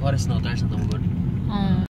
Agora esse não, tá? Tá agora.